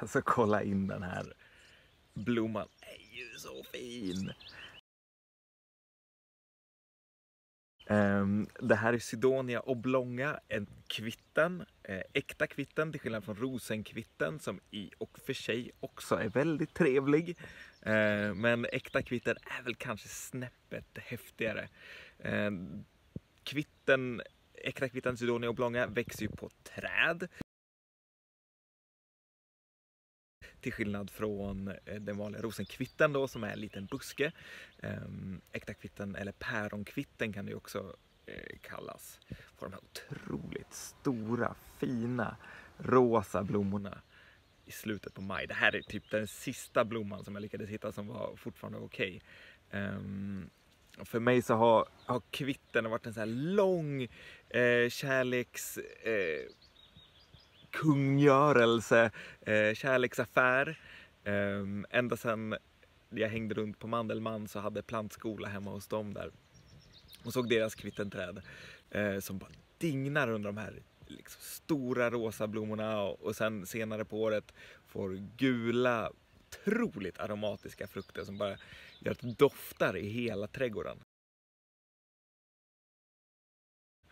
Alltså kolla in den här blomman. den är ju så fin! Um, det här är Sidonia oblonga, en kvitten, eh, äkta kvitten till skillnad från rosenkvitten som i och för sig också är väldigt trevlig. Ehm, men äkta kvitten är väl kanske snäppet häftigare. Ehm, kvitten, äkta kvitten Sidonia oblonga växer ju på träd. Till skillnad från eh, den vanliga rosenkvitten då som är en liten buske. Ehm, äkta kvitten eller päronkvitten kan det också eh, kallas. Får de här otroligt stora, fina, rosa blommorna i slutet på maj. Det här är typ den sista blomman som jag lyckades hitta som var fortfarande okej. Ehm, okay. Um, för mig så har, har kvitten varit en sån här lång eh, kärleks... Eh, kungörelse, eh, kärleksaffär. Eh, ända sedan jag hängde runt på Mandelmann så hade plantskola hemma hos dem där. Och såg deras kvittenträd eh, som bara dignar under de här liksom, stora rosa blommorna och, och sen senare på året får gula, otroligt aromatiska frukter som bara gör att det doftar i hela trädgården.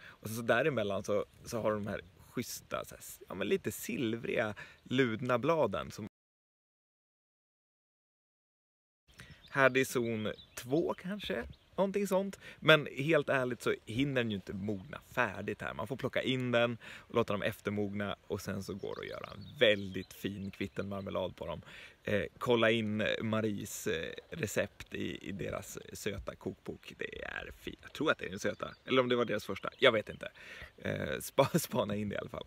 Och så däremellan så, så har de här schyssta, så här, ja, men lite silvriga, ludna bladen. Som... Här är zon 2 kanske, någonting sånt. Men helt ärligt så hinner den ju inte mogna färdigt här. Man får plocka in den och låta dem eftermogna och sen så går det att göra en väldigt fin kvittenmarmelad på dem. Eh, kolla in Maries eh, recept i, i, deras söta kokbok. Det är fint. Jag tror att det är den söta, eller om det var deras första. Jag vet inte. Eh, spa, spana in det i alla fall.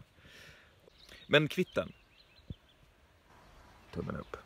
Men kvitten. Tummen upp.